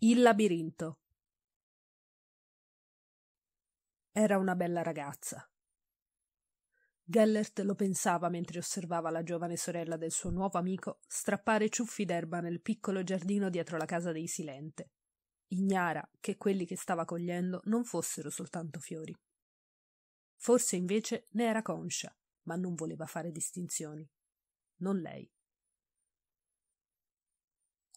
Il labirinto. Era una bella ragazza. Gellert lo pensava mentre osservava la giovane sorella del suo nuovo amico strappare ciuffi d'erba nel piccolo giardino dietro la casa dei Silente. Ignara che quelli che stava cogliendo non fossero soltanto fiori. Forse invece ne era conscia, ma non voleva fare distinzioni. Non lei.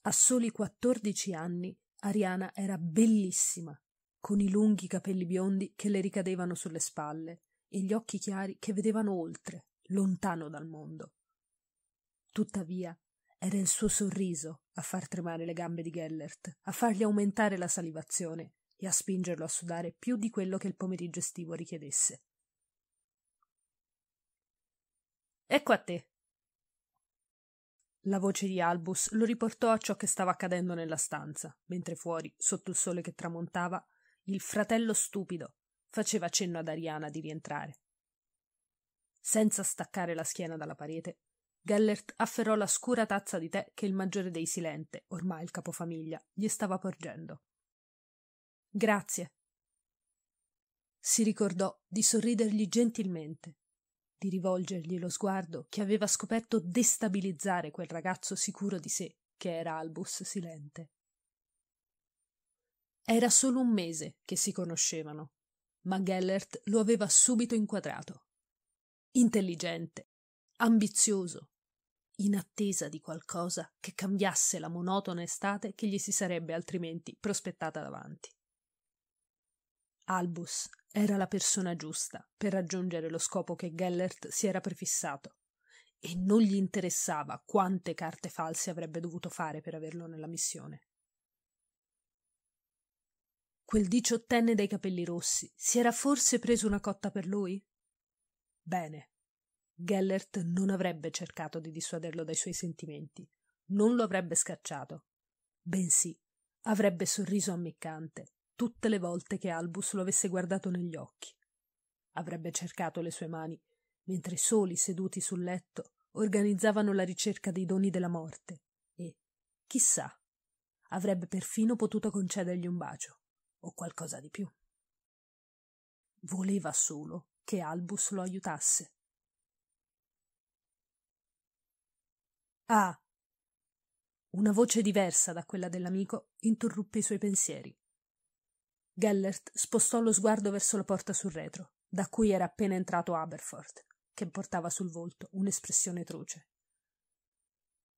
A soli quattordici anni Ariana era bellissima, con i lunghi capelli biondi che le ricadevano sulle spalle e gli occhi chiari che vedevano oltre, lontano dal mondo. Tuttavia, era il suo sorriso a far tremare le gambe di Gellert, a fargli aumentare la salivazione e a spingerlo a sudare più di quello che il pomeriggio estivo richiedesse. Ecco a te, la voce di Albus lo riportò a ciò che stava accadendo nella stanza, mentre fuori, sotto il sole che tramontava, il fratello stupido faceva cenno ad Ariana di rientrare. Senza staccare la schiena dalla parete, Gellert afferrò la scura tazza di tè che il maggiore dei Silente, ormai il capofamiglia, gli stava porgendo. Grazie. Si ricordò di sorridergli gentilmente di rivolgergli lo sguardo che aveva scoperto destabilizzare quel ragazzo sicuro di sé che era Albus Silente. Era solo un mese che si conoscevano, ma Gellert lo aveva subito inquadrato. Intelligente, ambizioso, in attesa di qualcosa che cambiasse la monotona estate che gli si sarebbe altrimenti prospettata davanti. Albus era la persona giusta per raggiungere lo scopo che Gellert si era prefissato e non gli interessava quante carte false avrebbe dovuto fare per averlo nella missione. Quel diciottenne dai capelli rossi si era forse preso una cotta per lui? Bene. Gellert non avrebbe cercato di dissuaderlo dai suoi sentimenti, non lo avrebbe scacciato, bensì avrebbe sorriso ammiccante tutte le volte che Albus lo avesse guardato negli occhi. Avrebbe cercato le sue mani, mentre soli seduti sul letto organizzavano la ricerca dei doni della morte e, chissà, avrebbe perfino potuto concedergli un bacio o qualcosa di più. Voleva solo che Albus lo aiutasse. Ah! Una voce diversa da quella dell'amico interruppe i suoi pensieri. Gellert spostò lo sguardo verso la porta sul retro, da cui era appena entrato Aberforth, che portava sul volto un'espressione truce.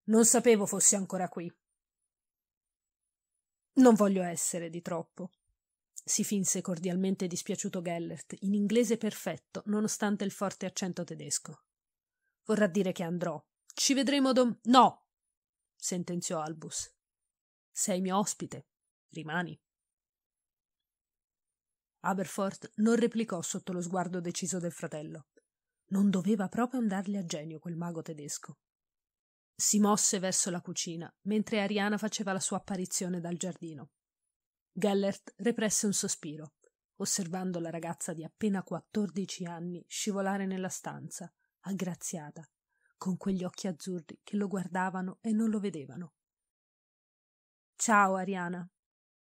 Non sapevo fossi ancora qui. Non voglio essere di troppo. Si finse cordialmente dispiaciuto Gellert, in inglese perfetto, nonostante il forte accento tedesco. Vorrà dire che andrò. Ci vedremo dom. No! sentenziò Albus. Sei mio ospite. Rimani. Aberforth non replicò sotto lo sguardo deciso del fratello. Non doveva proprio andargli a genio quel mago tedesco. Si mosse verso la cucina, mentre Ariana faceva la sua apparizione dal giardino. Gellert represse un sospiro, osservando la ragazza di appena quattordici anni scivolare nella stanza, aggraziata, con quegli occhi azzurri che lo guardavano e non lo vedevano. Ciao, Ariana,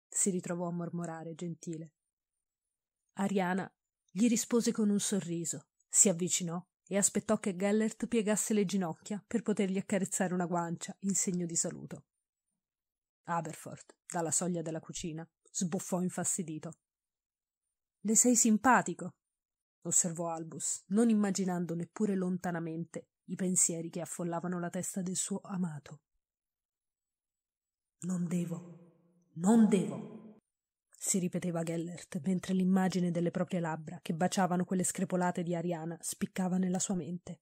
si ritrovò a mormorare, gentile. Ariana gli rispose con un sorriso, si avvicinò e aspettò che Gellert piegasse le ginocchia per potergli accarezzare una guancia in segno di saluto. Aberforth, dalla soglia della cucina, sbuffò infastidito. Le sei simpatico, osservò Albus, non immaginando neppure lontanamente i pensieri che affollavano la testa del suo amato. Non devo, non devo, si ripeteva Gellert, mentre l'immagine delle proprie labbra, che baciavano quelle screpolate di Ariana, spiccava nella sua mente.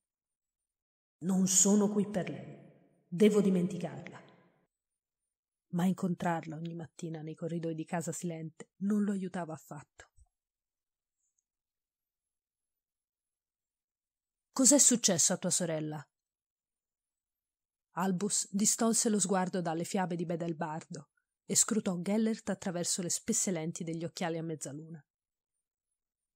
Non sono qui per lei. Devo dimenticarla. Ma incontrarla ogni mattina nei corridoi di casa silente non lo aiutava affatto. Cos'è successo a tua sorella? Albus distolse lo sguardo dalle fiabe di Bedelbardo e scrutò Gellert attraverso le spesse lenti degli occhiali a mezzaluna.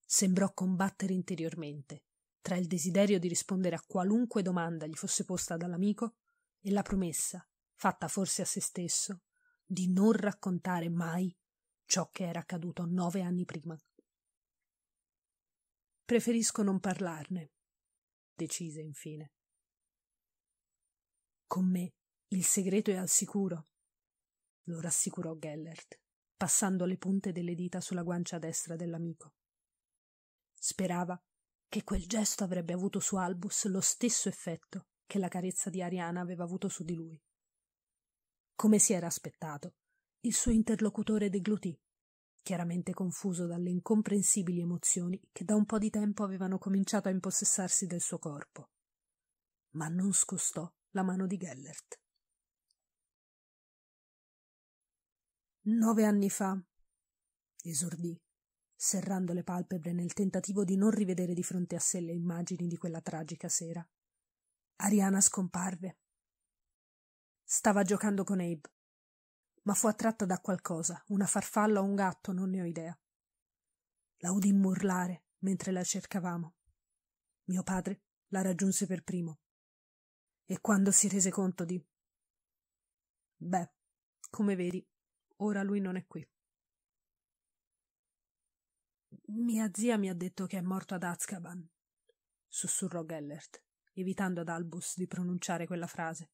Sembrò combattere interiormente tra il desiderio di rispondere a qualunque domanda gli fosse posta dall'amico e la promessa, fatta forse a se stesso, di non raccontare mai ciò che era accaduto nove anni prima. Preferisco non parlarne, decise infine. Con me il segreto è al sicuro, lo rassicurò Gellert, passando le punte delle dita sulla guancia destra dell'amico. Sperava che quel gesto avrebbe avuto su Albus lo stesso effetto che la carezza di Ariana aveva avuto su di lui. Come si era aspettato, il suo interlocutore deglutì, chiaramente confuso dalle incomprensibili emozioni che da un po' di tempo avevano cominciato a impossessarsi del suo corpo. Ma non scostò la mano di Gellert. Nove anni fa, esordì, serrando le palpebre nel tentativo di non rivedere di fronte a sé le immagini di quella tragica sera. Ariana scomparve. Stava giocando con Abe, ma fu attratta da qualcosa, una farfalla o un gatto, non ne ho idea. La udimmo urlare mentre la cercavamo. Mio padre la raggiunse per primo. E quando si rese conto di... Beh, come vedi, ora lui non è qui. Mia zia mi ha detto che è morto ad Azkaban, sussurrò Gellert, evitando ad Albus di pronunciare quella frase.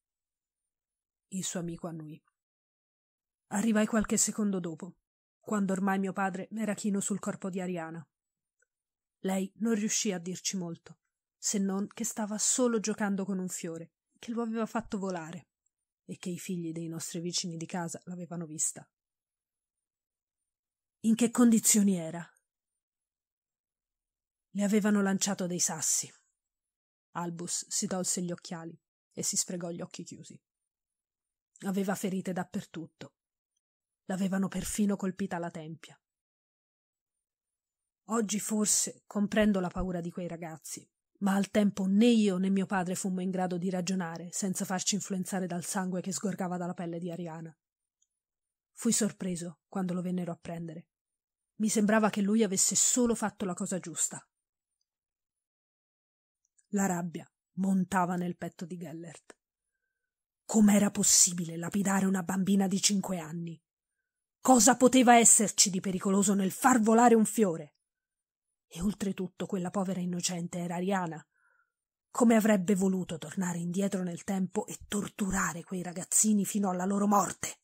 Il suo amico annui. Arrivai qualche secondo dopo, quando ormai mio padre era chino sul corpo di Ariana. Lei non riuscì a dirci molto, se non che stava solo giocando con un fiore, che lo aveva fatto volare, e che i figli dei nostri vicini di casa l'avevano vista. In che condizioni era? Le avevano lanciato dei sassi. Albus si tolse gli occhiali e si sfregò gli occhi chiusi. Aveva ferite dappertutto. L'avevano perfino colpita alla tempia. Oggi forse comprendo la paura di quei ragazzi, ma al tempo né io né mio padre fummo in grado di ragionare senza farci influenzare dal sangue che sgorgava dalla pelle di Ariana. Fui sorpreso quando lo vennero a prendere. Mi sembrava che lui avesse solo fatto la cosa giusta. La rabbia montava nel petto di Gellert. Com'era possibile lapidare una bambina di cinque anni? Cosa poteva esserci di pericoloso nel far volare un fiore? E oltretutto quella povera innocente era Ariana. Come avrebbe voluto tornare indietro nel tempo e torturare quei ragazzini fino alla loro morte?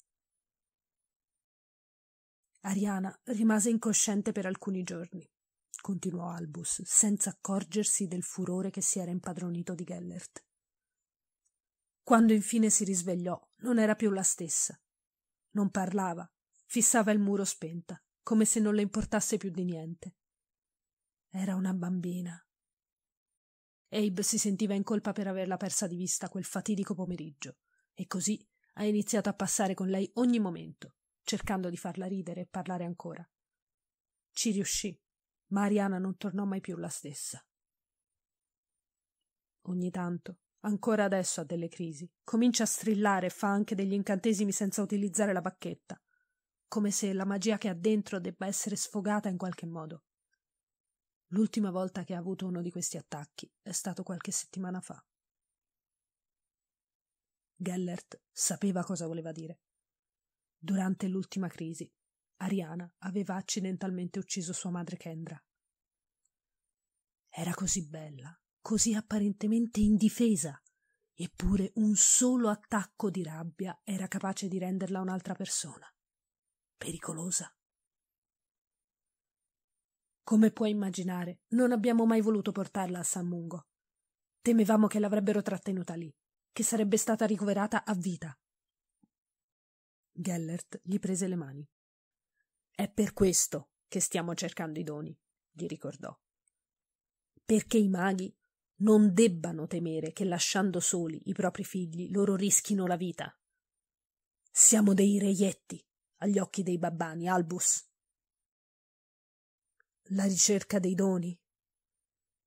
Ariana rimase incosciente per alcuni giorni, continuò Albus, senza accorgersi del furore che si era impadronito di Gellert. Quando infine si risvegliò, non era più la stessa. Non parlava, fissava il muro spenta, come se non le importasse più di niente. Era una bambina. Abe si sentiva in colpa per averla persa di vista quel fatidico pomeriggio, e così ha iniziato a passare con lei ogni momento, cercando di farla ridere e parlare ancora. Ci riuscì, ma Ariana non tornò mai più la stessa. Ogni tanto, ancora adesso ha delle crisi, comincia a strillare e fa anche degli incantesimi senza utilizzare la bacchetta, come se la magia che ha dentro debba essere sfogata in qualche modo. L'ultima volta che ha avuto uno di questi attacchi è stato qualche settimana fa. Gellert sapeva cosa voleva dire. Durante l'ultima crisi, Ariana aveva accidentalmente ucciso sua madre Kendra. Era così bella, così apparentemente indifesa, eppure un solo attacco di rabbia era capace di renderla un'altra persona. Pericolosa. Come puoi immaginare, non abbiamo mai voluto portarla a San Mungo. Temevamo che l'avrebbero trattenuta lì, che sarebbe stata ricoverata a vita. Gellert gli prese le mani. È per questo che stiamo cercando i doni, gli ricordò. Perché i maghi non debbano temere che lasciando soli i propri figli loro rischino la vita. Siamo dei reietti agli occhi dei babbani, Albus. La ricerca dei doni.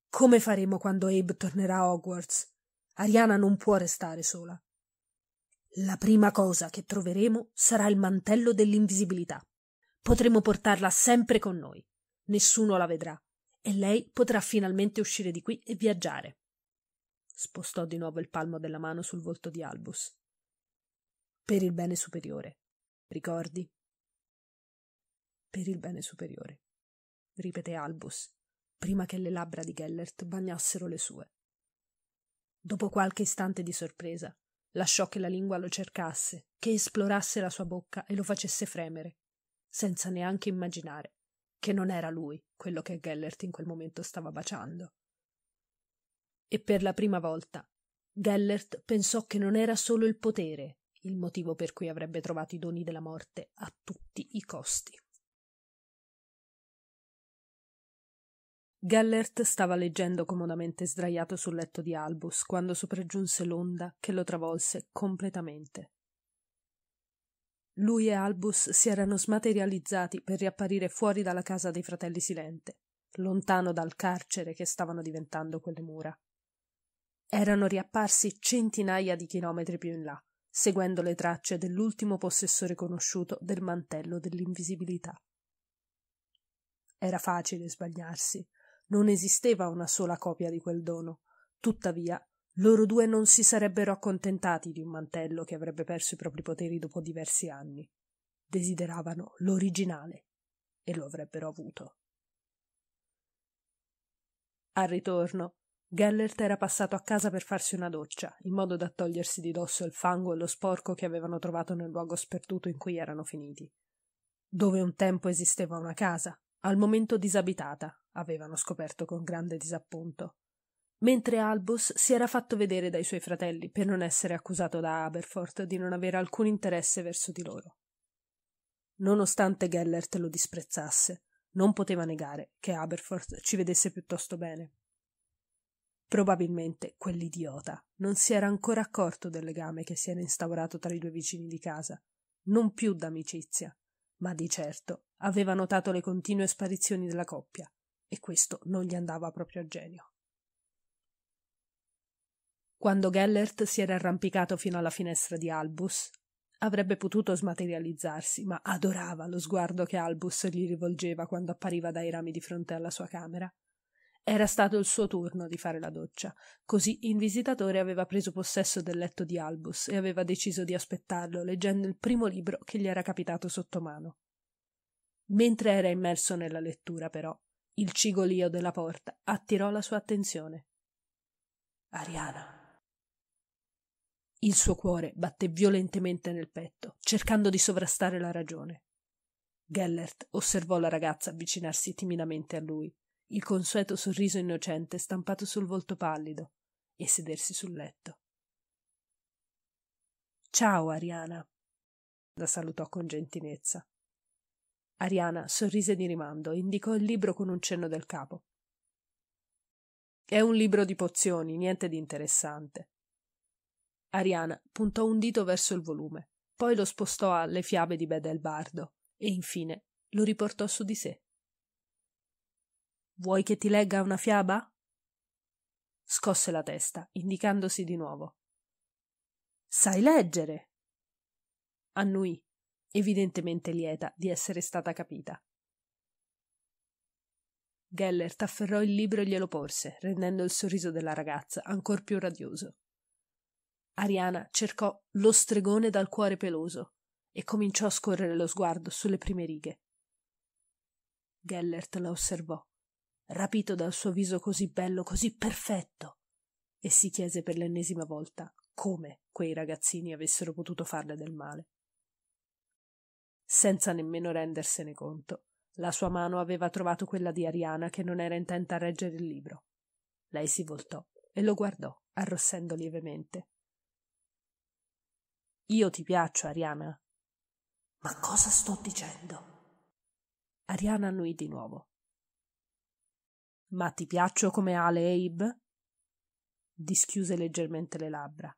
Come faremo quando Abe tornerà a Hogwarts? Ariana non può restare sola. La prima cosa che troveremo sarà il mantello dell'invisibilità. Potremo portarla sempre con noi. Nessuno la vedrà e lei potrà finalmente uscire di qui e viaggiare. Spostò di nuovo il palmo della mano sul volto di Albus. Per il bene superiore. Ricordi? Per il bene superiore, ripeté Albus, prima che le labbra di Gellert bagnassero le sue. Dopo qualche istante di sorpresa, lasciò che la lingua lo cercasse, che esplorasse la sua bocca e lo facesse fremere, senza neanche immaginare che non era lui quello che Gellert in quel momento stava baciando. E per la prima volta Gellert pensò che non era solo il potere il motivo per cui avrebbe trovato i doni della morte a tutti i costi. Gellert stava leggendo comodamente sdraiato sul letto di Albus quando sopraggiunse l'onda che lo travolse completamente. Lui e Albus si erano smaterializzati per riapparire fuori dalla casa dei fratelli Silente, lontano dal carcere che stavano diventando quelle mura. Erano riapparsi centinaia di chilometri più in là, seguendo le tracce dell'ultimo possessore conosciuto del mantello dell'invisibilità. Era facile sbagliarsi, non esisteva una sola copia di quel dono. Tuttavia, loro due non si sarebbero accontentati di un mantello che avrebbe perso i propri poteri dopo diversi anni. Desideravano l'originale e lo avrebbero avuto. Al ritorno, Gellert era passato a casa per farsi una doccia, in modo da togliersi di dosso il fango e lo sporco che avevano trovato nel luogo sperduto in cui erano finiti. Dove un tempo esisteva una casa, al momento disabitata, avevano scoperto con grande disappunto. Mentre Albus si era fatto vedere dai suoi fratelli per non essere accusato da Aberforth di non avere alcun interesse verso di loro. Nonostante Gellert lo disprezzasse, non poteva negare che Aberforth ci vedesse piuttosto bene. Probabilmente quell'idiota non si era ancora accorto del legame che si era instaurato tra i due vicini di casa, non più d'amicizia, ma di certo aveva notato le continue sparizioni della coppia e questo non gli andava proprio a genio. Quando Gellert si era arrampicato fino alla finestra di Albus, avrebbe potuto smaterializzarsi, ma adorava lo sguardo che Albus gli rivolgeva quando appariva dai rami di fronte alla sua camera. Era stato il suo turno di fare la doccia, così il visitatore aveva preso possesso del letto di Albus e aveva deciso di aspettarlo leggendo il primo libro che gli era capitato sotto mano. Mentre era immerso nella lettura, però, il cigolio della porta attirò la sua attenzione. Ariana. Il suo cuore batté violentemente nel petto, cercando di sovrastare la ragione. Gellert osservò la ragazza avvicinarsi timidamente a lui, il consueto sorriso innocente stampato sul volto pallido, e sedersi sul letto. Ciao, Ariana, la salutò con gentilezza. Ariana sorrise di rimando e indicò il libro con un cenno del capo. È un libro di pozioni, niente di interessante. Ariana puntò un dito verso il volume, poi lo spostò alle fiabe di Beda il Bardo e infine lo riportò su di sé. Vuoi che ti legga una fiaba? Scosse la testa, indicandosi di nuovo. Sai leggere? Annui evidentemente lieta di essere stata capita. Gellert afferrò il libro e glielo porse, rendendo il sorriso della ragazza ancor più radioso. Ariana cercò lo stregone dal cuore peloso e cominciò a scorrere lo sguardo sulle prime righe. Gellert la osservò, rapito dal suo viso così bello, così perfetto, e si chiese per l'ennesima volta come quei ragazzini avessero potuto farle del male senza nemmeno rendersene conto. La sua mano aveva trovato quella di Ariana che non era intenta a reggere il libro. Lei si voltò e lo guardò, arrossendo lievemente. Io ti piaccio, Ariana. Ma cosa sto dicendo? Ariana annuì di nuovo. Ma ti piaccio come Ale Abe? Dischiuse leggermente le labbra.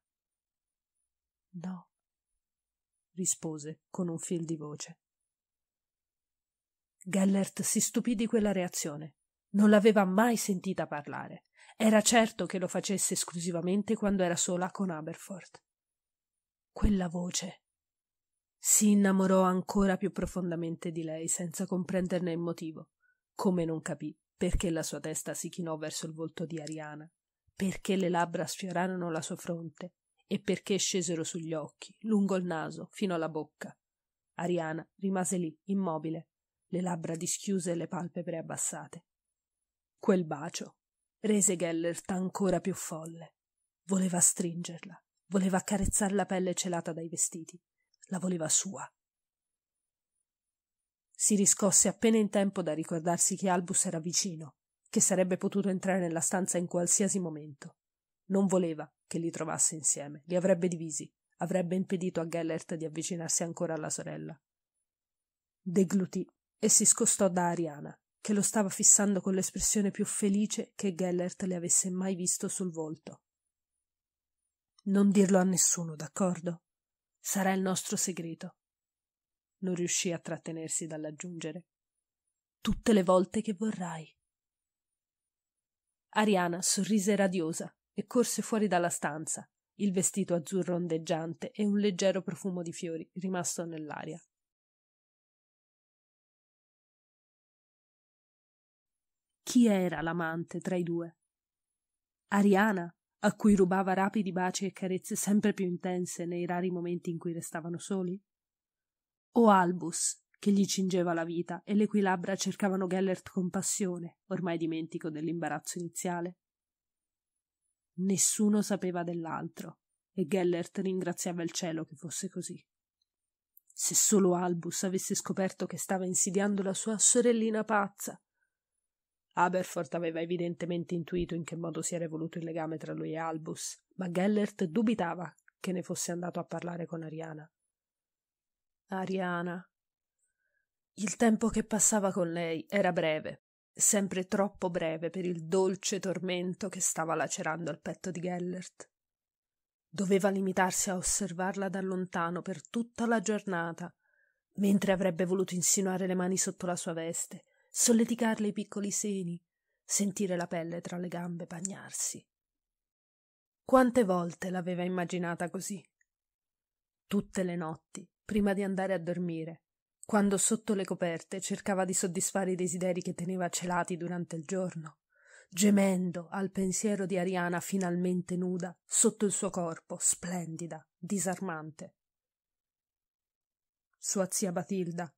No, rispose con un fil di voce. Gellert si stupì di quella reazione. Non l'aveva mai sentita parlare. Era certo che lo facesse esclusivamente quando era sola con Aberforth. Quella voce. Si innamorò ancora più profondamente di lei senza comprenderne il motivo, come non capì perché la sua testa si chinò verso il volto di Ariana, perché le labbra sfiorarono la sua fronte e perché scesero sugli occhi, lungo il naso, fino alla bocca. Ariana rimase lì, immobile, le labbra dischiuse e le palpebre abbassate. Quel bacio rese Gellert ancora più folle. Voleva stringerla, voleva accarezzare la pelle celata dai vestiti, la voleva sua. Si riscosse appena in tempo da ricordarsi che Albus era vicino, che sarebbe potuto entrare nella stanza in qualsiasi momento. Non voleva che li trovasse insieme, li avrebbe divisi, avrebbe impedito a Gellert di avvicinarsi ancora alla sorella. Deglutì e si scostò da Ariana, che lo stava fissando con l'espressione più felice che Gellert le avesse mai visto sul volto. Non dirlo a nessuno, d'accordo? Sarà il nostro segreto. Non riuscì a trattenersi dall'aggiungere. Tutte le volte che vorrai. Ariana sorrise radiosa e corse fuori dalla stanza, il vestito azzurro ondeggiante e un leggero profumo di fiori rimasto nell'aria. Chi era l'amante tra i due? Ariana, a cui rubava rapidi baci e carezze sempre più intense nei rari momenti in cui restavano soli? O Albus, che gli cingeva la vita e le cui labbra cercavano Gellert con passione, ormai dimentico dell'imbarazzo iniziale? Nessuno sapeva dell'altro, e Gellert ringraziava il cielo che fosse così. Se solo Albus avesse scoperto che stava insidiando la sua sorellina pazza. Aberforth aveva evidentemente intuito in che modo si era evoluto il legame tra lui e Albus, ma Gellert dubitava che ne fosse andato a parlare con Ariana. Ariana. Il tempo che passava con lei era breve, sempre troppo breve per il dolce tormento che stava lacerando il petto di Gellert. Doveva limitarsi a osservarla da lontano per tutta la giornata, mentre avrebbe voluto insinuare le mani sotto la sua veste, solleticarle i piccoli seni, sentire la pelle tra le gambe bagnarsi. Quante volte l'aveva immaginata così? Tutte le notti, prima di andare a dormire, quando sotto le coperte cercava di soddisfare i desideri che teneva celati durante il giorno, gemendo al pensiero di Ariana finalmente nuda sotto il suo corpo, splendida, disarmante. Sua zia Batilda,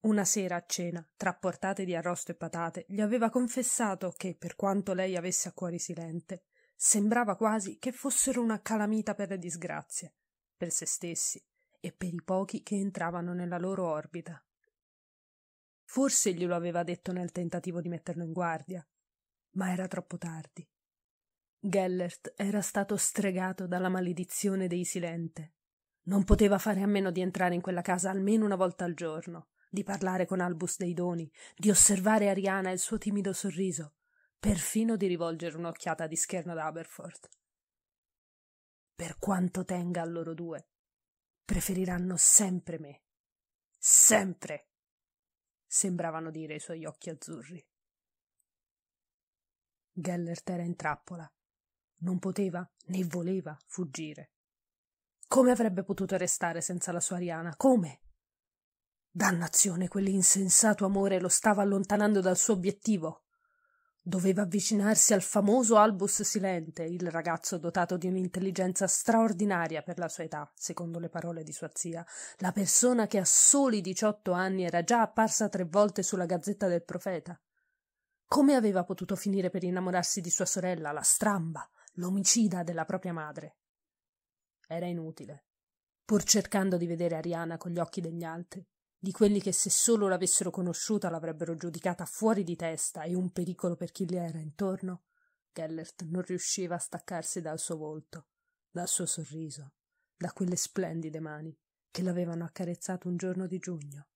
una sera a cena, tra portate di arrosto e patate, gli aveva confessato che, per quanto lei avesse a cuore silente, sembrava quasi che fossero una calamita per le disgrazie, per se stessi e per i pochi che entravano nella loro orbita. Forse glielo aveva detto nel tentativo di metterlo in guardia, ma era troppo tardi. Gellert era stato stregato dalla maledizione dei Silente. Non poteva fare a meno di entrare in quella casa almeno una volta al giorno, di parlare con Albus dei doni, di osservare Ariana e il suo timido sorriso, perfino di rivolgere un'occhiata di scherno ad Aberforth. Per quanto tenga a loro due, preferiranno sempre me. Sempre! sembravano dire i suoi occhi azzurri. Gellert era in trappola. Non poteva né voleva fuggire. Come avrebbe potuto restare senza la sua Ariana? Come? Dannazione, quell'insensato amore lo stava allontanando dal suo obiettivo. Doveva avvicinarsi al famoso Albus Silente, il ragazzo dotato di un'intelligenza straordinaria per la sua età, secondo le parole di sua zia, la persona che a soli diciotto anni era già apparsa tre volte sulla gazzetta del profeta. Come aveva potuto finire per innamorarsi di sua sorella, la stramba, l'omicida della propria madre? Era inutile, pur cercando di vedere Ariana con gli occhi degli altri di quelli che se solo l'avessero conosciuta l'avrebbero giudicata fuori di testa e un pericolo per chi le era intorno, Gellert non riusciva a staccarsi dal suo volto, dal suo sorriso, da quelle splendide mani che l'avevano accarezzato un giorno di giugno.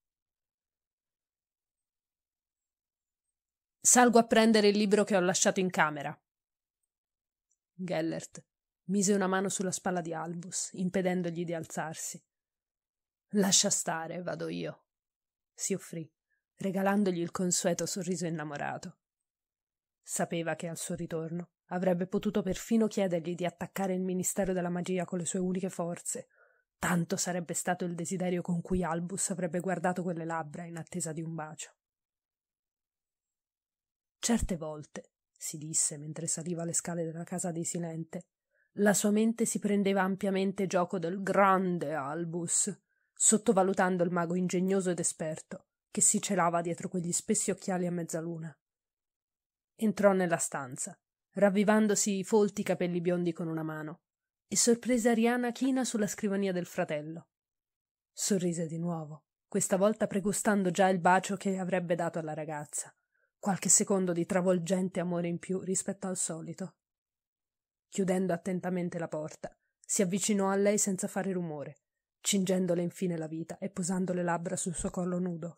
Salgo a prendere il libro che ho lasciato in camera. Gellert mise una mano sulla spalla di Albus, impedendogli di alzarsi. Lascia stare, vado io. Si offrì, regalandogli il consueto sorriso innamorato. Sapeva che al suo ritorno avrebbe potuto perfino chiedergli di attaccare il ministero della magia con le sue uniche forze. Tanto sarebbe stato il desiderio con cui Albus avrebbe guardato quelle labbra in attesa di un bacio. Certe volte, si disse mentre saliva le scale della casa dei Silente, la sua mente si prendeva ampiamente gioco del grande Albus, sottovalutando il mago ingegnoso ed esperto che si celava dietro quegli spessi occhiali a mezzaluna. Entrò nella stanza, ravvivandosi i folti capelli biondi con una mano, e sorprese Ariana china sulla scrivania del fratello. Sorrise di nuovo, questa volta pregustando già il bacio che avrebbe dato alla ragazza, qualche secondo di travolgente amore in più rispetto al solito. Chiudendo attentamente la porta, si avvicinò a lei senza fare rumore, cingendole infine la vita e posando le labbra sul suo collo nudo.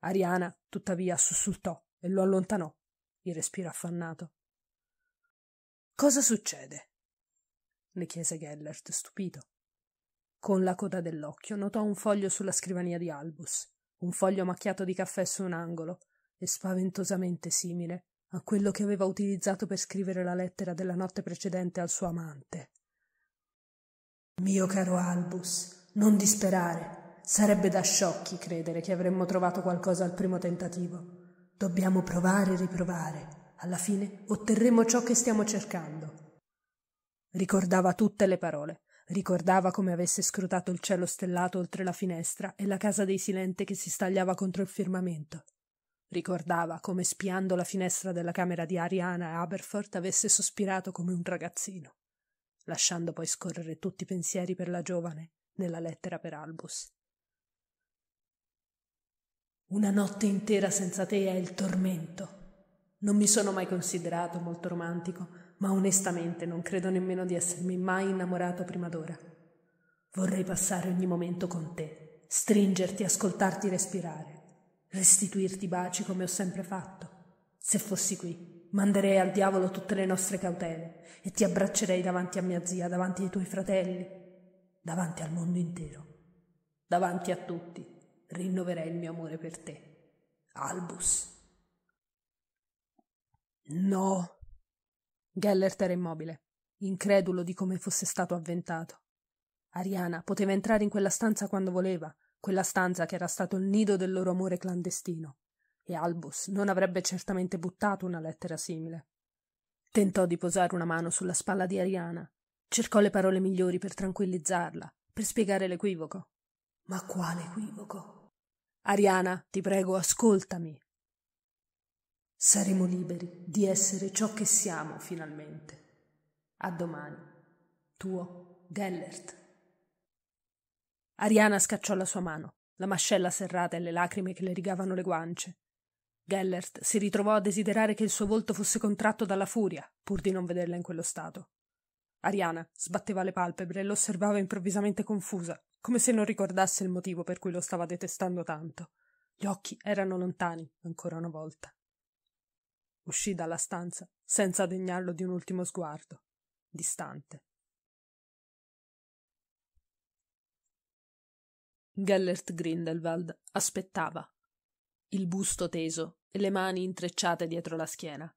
Ariana, tuttavia, sussultò e lo allontanò, il respiro affannato. Cosa succede? le chiese Gellert, stupito. Con la coda dell'occhio notò un foglio sulla scrivania di Albus, un foglio macchiato di caffè su un angolo e spaventosamente simile a quello che aveva utilizzato per scrivere la lettera della notte precedente al suo amante. Mio caro Albus, non disperare. Sarebbe da sciocchi credere che avremmo trovato qualcosa al primo tentativo. Dobbiamo provare e riprovare. Alla fine otterremo ciò che stiamo cercando. Ricordava tutte le parole. Ricordava come avesse scrutato il cielo stellato oltre la finestra e la casa dei Silente che si stagliava contro il firmamento. Ricordava come spiando la finestra della camera di Ariana Aberforth avesse sospirato come un ragazzino, lasciando poi scorrere tutti i pensieri per la giovane nella lettera per Albus. Una notte intera senza te è il tormento. Non mi sono mai considerato molto romantico, ma onestamente non credo nemmeno di essermi mai innamorato prima d'ora. Vorrei passare ogni momento con te, stringerti, ascoltarti respirare restituirti baci come ho sempre fatto. Se fossi qui, manderei al diavolo tutte le nostre cautele e ti abbraccerei davanti a mia zia, davanti ai tuoi fratelli, davanti al mondo intero. Davanti a tutti rinnoverei il mio amore per te. Albus. No. Gellert era immobile, incredulo di come fosse stato avventato. Ariana poteva entrare in quella stanza quando voleva, quella stanza che era stato il nido del loro amore clandestino, e Albus non avrebbe certamente buttato una lettera simile. Tentò di posare una mano sulla spalla di Ariana, cercò le parole migliori per tranquillizzarla, per spiegare l'equivoco. Ma quale equivoco? Ariana, ti prego, ascoltami. Saremo liberi di essere ciò che siamo finalmente. A domani. Tuo Gellert. Ariana scacciò la sua mano, la mascella serrata e le lacrime che le rigavano le guance. Gellert si ritrovò a desiderare che il suo volto fosse contratto dalla furia, pur di non vederla in quello stato. Ariana sbatteva le palpebre e lo osservava improvvisamente confusa, come se non ricordasse il motivo per cui lo stava detestando tanto. Gli occhi erano lontani, ancora una volta. Uscì dalla stanza senza degnarlo di un ultimo sguardo, distante. Gellert Grindelwald aspettava, il busto teso le mani intrecciate dietro la schiena.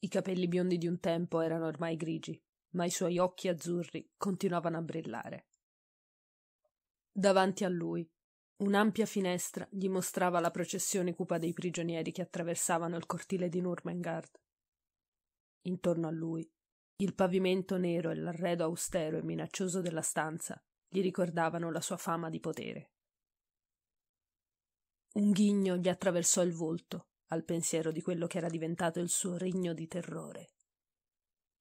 I capelli biondi di un tempo erano ormai grigi, ma i suoi occhi azzurri continuavano a brillare. Davanti a lui, un'ampia finestra gli mostrava la processione cupa dei prigionieri che attraversavano il cortile di Nurmengard. Intorno a lui, il pavimento nero e l'arredo austero e minaccioso della stanza gli ricordavano la sua fama di potere. Un ghigno gli attraversò il volto al pensiero di quello che era diventato il suo regno di terrore.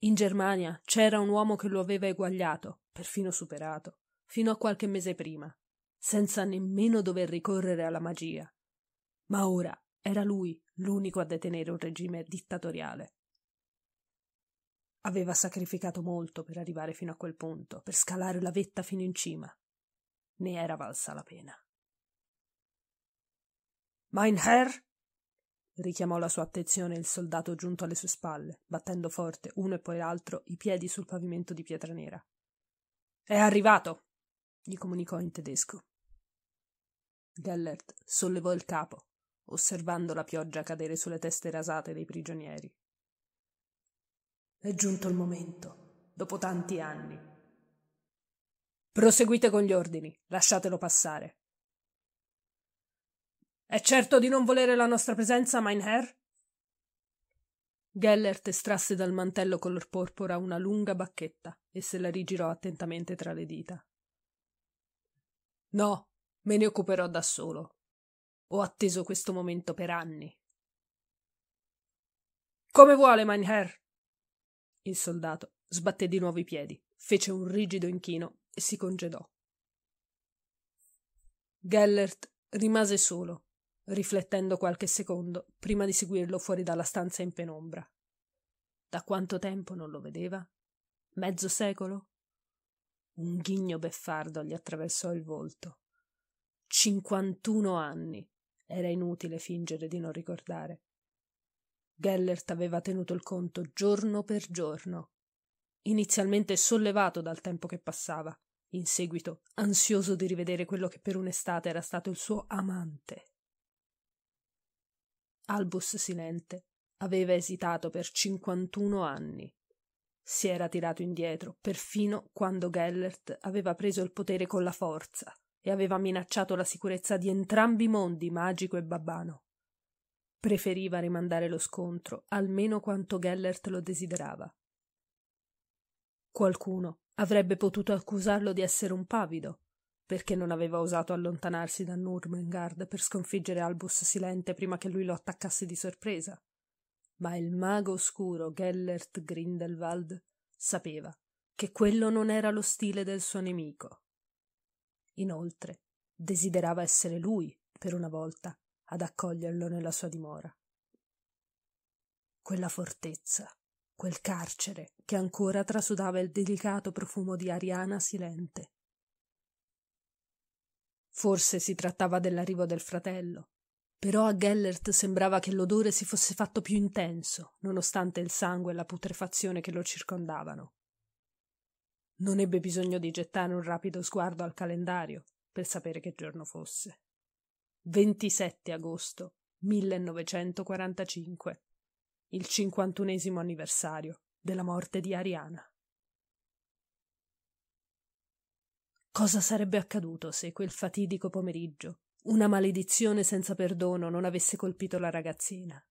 In Germania c'era un uomo che lo aveva eguagliato, perfino superato, fino a qualche mese prima, senza nemmeno dover ricorrere alla magia. Ma ora era lui l'unico a detenere un regime dittatoriale. Aveva sacrificato molto per arrivare fino a quel punto, per scalare la vetta fino in cima. Ne era valsa la pena. Mein Herr? richiamò la sua attenzione il soldato giunto alle sue spalle, battendo forte, uno e poi l'altro, i piedi sul pavimento di pietra nera. È arrivato, gli comunicò in tedesco. Gellert sollevò il capo, osservando la pioggia cadere sulle teste rasate dei prigionieri. È giunto il momento, dopo tanti anni. Proseguite con gli ordini, lasciatelo passare. È certo di non volere la nostra presenza, mein Herr? Gellert estrasse dal mantello color porpora una lunga bacchetta e se la rigirò attentamente tra le dita. No, me ne occuperò da solo. Ho atteso questo momento per anni. Come vuole, mein Herr. Il soldato sbatté di nuovo i piedi, fece un rigido inchino e si congedò. Gellert rimase solo, riflettendo qualche secondo prima di seguirlo fuori dalla stanza in penombra. Da quanto tempo non lo vedeva? Mezzo secolo? Un ghigno beffardo gli attraversò il volto. Cinquantuno anni. Era inutile fingere di non ricordare. Gellert aveva tenuto il conto giorno per giorno, inizialmente sollevato dal tempo che passava, in seguito ansioso di rivedere quello che per un'estate era stato il suo amante. Albus Silente aveva esitato per cinquantuno anni. Si era tirato indietro perfino quando Gellert aveva preso il potere con la forza e aveva minacciato la sicurezza di entrambi i mondi, magico e babbano. Preferiva rimandare lo scontro, almeno quanto Gellert lo desiderava. Qualcuno avrebbe potuto accusarlo di essere un pavido, perché non aveva osato allontanarsi da Nurmengard per sconfiggere Albus Silente prima che lui lo attaccasse di sorpresa. Ma il mago oscuro Gellert Grindelwald sapeva che quello non era lo stile del suo nemico. Inoltre, desiderava essere lui, per una volta, ad accoglierlo nella sua dimora. Quella fortezza, quel carcere che ancora trasudava il delicato profumo di Ariana silente. Forse si trattava dell'arrivo del fratello, però a Gellert sembrava che l'odore si fosse fatto più intenso, nonostante il sangue e la putrefazione che lo circondavano. Non ebbe bisogno di gettare un rapido sguardo al calendario per sapere che giorno fosse. 27 agosto 1945, il cinquantunesimo anniversario della morte di Ariana. Cosa sarebbe accaduto se quel fatidico pomeriggio una maledizione senza perdono non avesse colpito la ragazzina?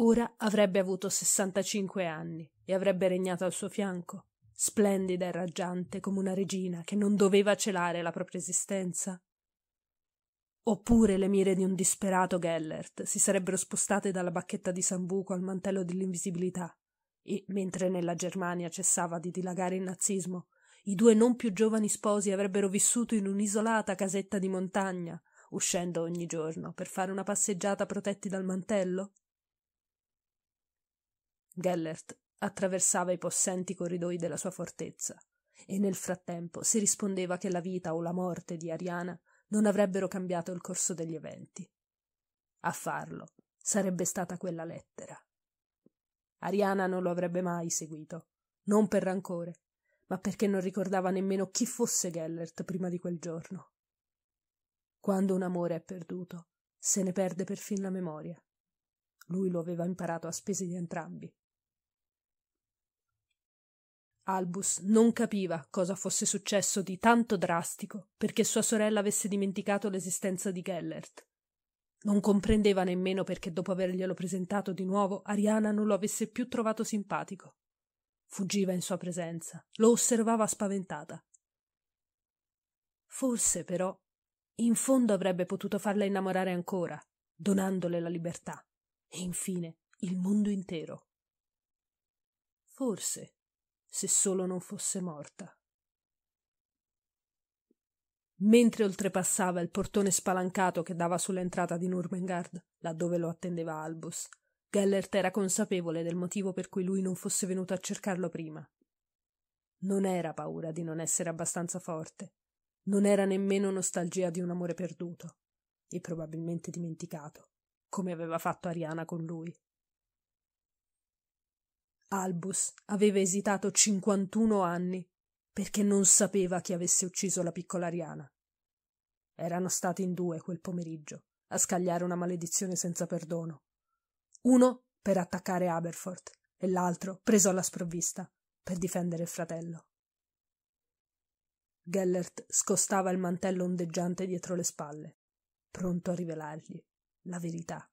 Ora avrebbe avuto sessantacinque anni e avrebbe regnato al suo fianco, splendida e raggiante come una regina che non doveva celare la propria esistenza Oppure le mire di un disperato Gellert si sarebbero spostate dalla bacchetta di Sambuco al mantello dell'invisibilità e, mentre nella Germania cessava di dilagare il nazismo, i due non più giovani sposi avrebbero vissuto in un'isolata casetta di montagna, uscendo ogni giorno per fare una passeggiata protetti dal mantello? Gellert attraversava i possenti corridoi della sua fortezza e nel frattempo si rispondeva che la vita o la morte di Ariana non avrebbero cambiato il corso degli eventi. A farlo sarebbe stata quella lettera. Ariana non lo avrebbe mai seguito, non per rancore, ma perché non ricordava nemmeno chi fosse Gellert prima di quel giorno. Quando un amore è perduto, se ne perde perfino la memoria. Lui lo aveva imparato a spese di entrambi. Albus non capiva cosa fosse successo di tanto drastico perché sua sorella avesse dimenticato l'esistenza di Gellert. Non comprendeva nemmeno perché dopo averglielo presentato di nuovo Ariana non lo avesse più trovato simpatico. Fuggiva in sua presenza, lo osservava spaventata. Forse, però, in fondo avrebbe potuto farla innamorare ancora, donandole la libertà e infine il mondo intero. Forse se solo non fosse morta. Mentre oltrepassava il portone spalancato che dava sull'entrata di Nurmengard, laddove lo attendeva Albus, Gellert era consapevole del motivo per cui lui non fosse venuto a cercarlo prima. Non era paura di non essere abbastanza forte, non era nemmeno nostalgia di un amore perduto e probabilmente dimenticato, come aveva fatto Ariana con lui. Albus aveva esitato cinquantuno anni perché non sapeva chi avesse ucciso la piccola Ariana. Erano stati in due quel pomeriggio a scagliare una maledizione senza perdono. Uno per attaccare Aberforth e l'altro preso alla sprovvista per difendere il fratello. Gellert scostava il mantello ondeggiante dietro le spalle, pronto a rivelargli la verità.